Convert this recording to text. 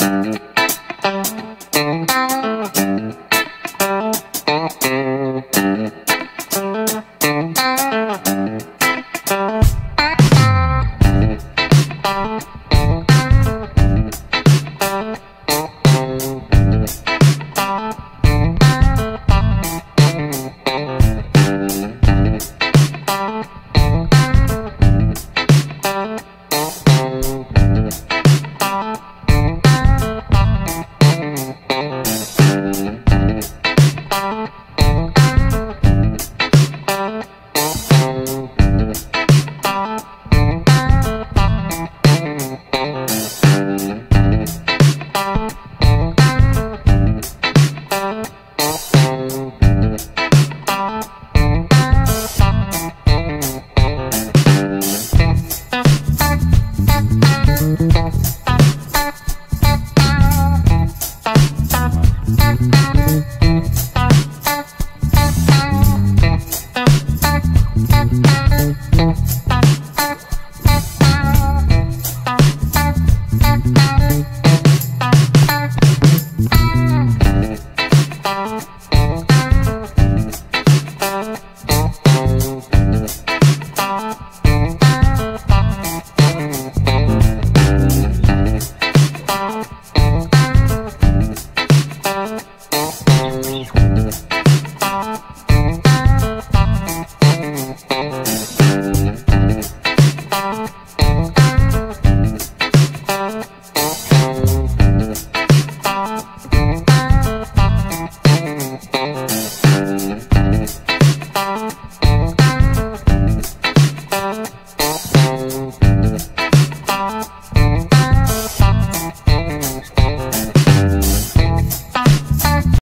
Música Thank